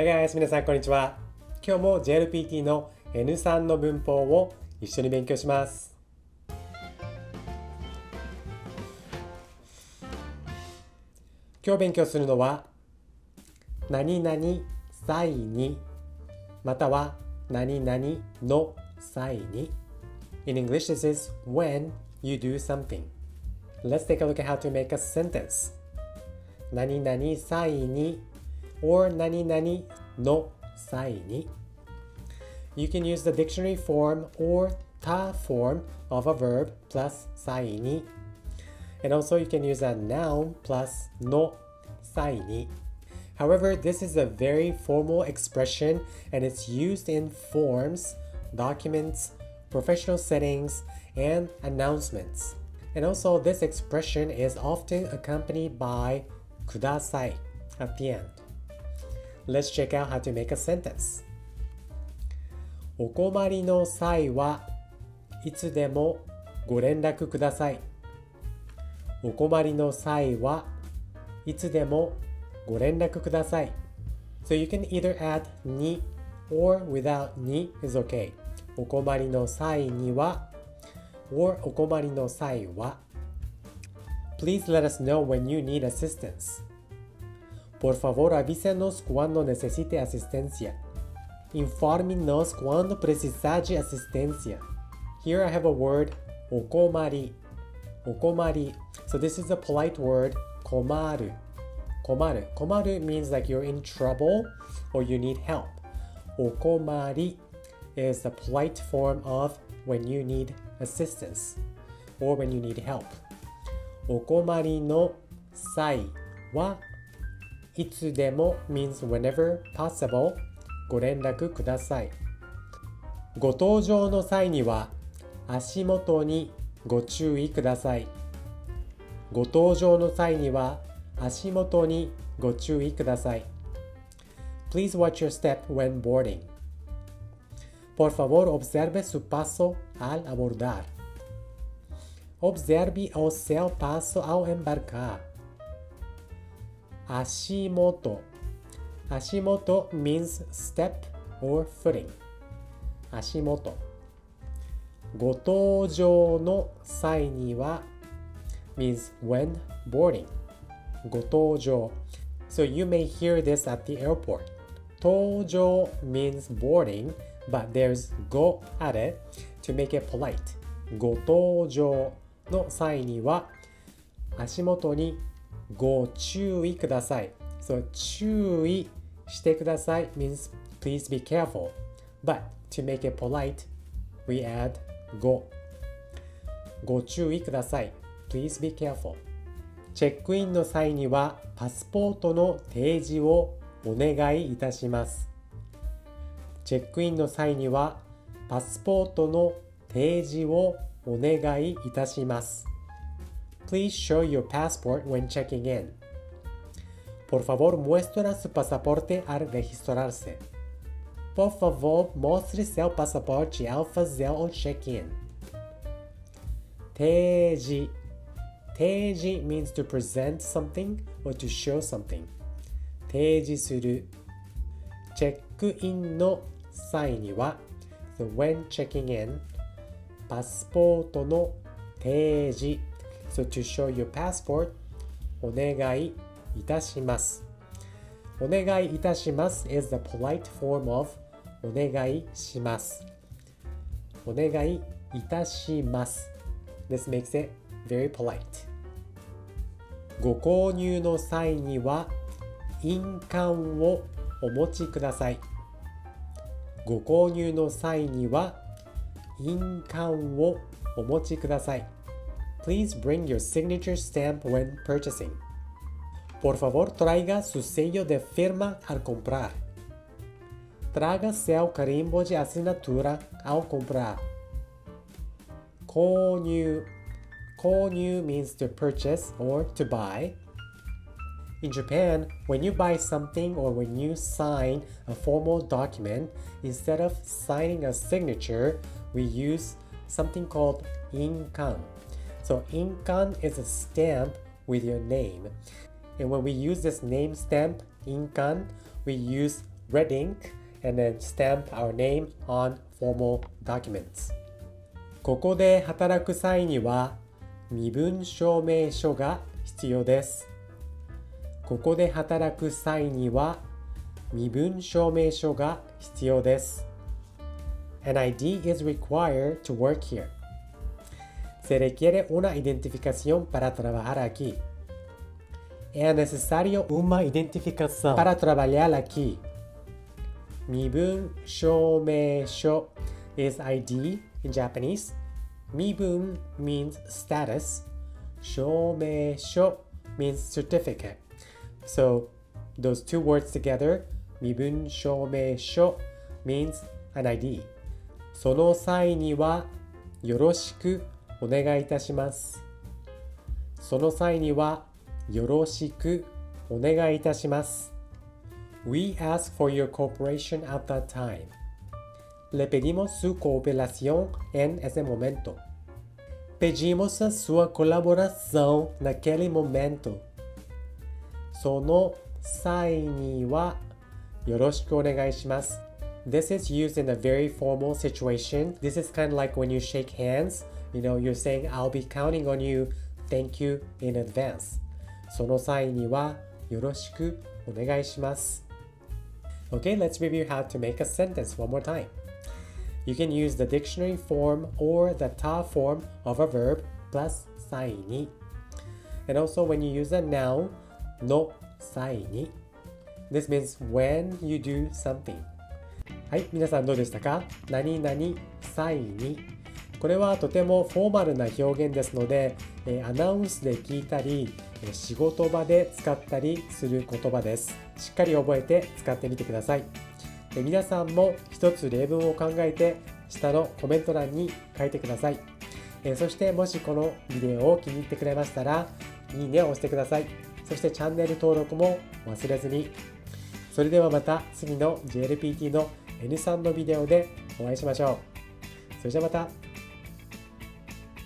Hey guys! 皆さんこんにちは。今日も JLPT の N3 の文法を一緒に勉強します。今日勉強するのは何々際にまたは何々の際に In English this is when you do something Let's take a look at how to make a sentence 何々際に or 何々の際に You can use the dictionary form or ta form of a verb plus 際に and also you can use a noun plus no 際に However, this is a very formal expression and it's used in forms, documents, professional settings, and announcements. And also, this expression is often accompanied by kudasai at the end. Let's check out how to make a sentence. お困りの際はいつでもご連絡ください。お困りの際はいつでもご連絡ください。So you can either add に or without に is okay. お困りの際には or お困りの際は Please let us know when you need assistance. Por favor avísenos cuando necesite asistencia. Infórmenos cuando precisar de. Here I have a word, okomari. Okomari. So this is a polite word, komaru. Komaru. Komaru means like you're in trouble or you need help. Okomari is the polite form of when you need assistance or when you need help. Okomari no sai wa いつでも means whenever possible ご連絡ください。ご搭乗の際には足元にご注意ください。ご搭乗の際には足元にご注意ください。Please watch your step when boarding. Por favor, observe su paso al abordar. Observe o seu paso ao embarcar. Ashimoto. Ashimoto means step or footing. Ashimoto. ご搭乗の際には means when boarding. ご搭乗 So you may hear this at the airport. 搭乗 means boarding but there's go at it to make it polite. ご搭乗の際には足元にご注意ください。So 注意してください means please be careful. But to make it polite, we add ご。ご注意ください。Please be careful. チェックインの際にはパスポートの提示をお願いいたします。チェックインの際にはパスポートの提示をお願いいたします。Please show your passport when checking in. Por favor, muestra su pasaporte al registrarse. Por favor, mostre seu passaporte ao fazer o check-in. 提示提示 means to present something or to show something. 提示するチェックインの際には so when checking in パスポートの提示 so to show your passport お願いいたします。お願いいたします is the polite form of お願いします。お願いいたします。This makes it very polite. ご購入の際には印鑑をお持ちください。ご購入の際には印鑑をお持ちください。Please bring your signature stamp when purchasing. Por favor, traiga su sello de firma al comprar. Traga seu carimbo de assinatura ao comprar. Konyu. Konyu means to purchase or to buy. In Japan, when you buy something or when you sign a formal document, instead of signing a signature, we use something called inkan. So inkan is a stamp with your name. And when we use this name stamp, inkan, we use red ink and then stamp our name on formal documents. ここで働く際には身分証明書が必要です。ここで働く際には身分証明書が必要です。An ID is required to work here. Se requiere una identificación para trabajar aquí. Es necesario una identificación para trabajar aquí. 身分証明書 is ID in Japanese. 身分 means status. 証明書 means certificate. So those two words together, 身分証明書 means an ID. その際にはよろしくお願いいたします。その際にはよろしくお願いいたします。We ask for your cooperation at that time. Le pedimos su cooperación en ese momento. Pedimos a sua colaboração naquele momento. その際にはよろしくお願いします。This is used in a very formal situation. This is kind of like when you shake hands. You know, you're saying, I'll be counting on you. Thank you in advance. その際にはよろしくお願いします。Okay, let's review how to make a sentence one more time. You can use the dictionary form or the ta form of a verb plus 際に And also when you use a noun, の際に This means when you do something はい、皆さんどうでしたか何々際に これはとてもフォーマルな表現ですので、えアナウンスで聞いたり、仕事場で使ったりする言葉です。しっかり覚えて使ってみてください。で皆さんも一つ例文を考えて下のコメント欄に書いてください。えそしてもしこのビデオを気に入ってくれましたら、いいねを押してください。そしてチャンネル登録も忘れずに。それではまた次の JLPT の N3 のビデオでお会いしましょう。それじゃまた。